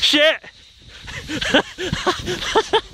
shit!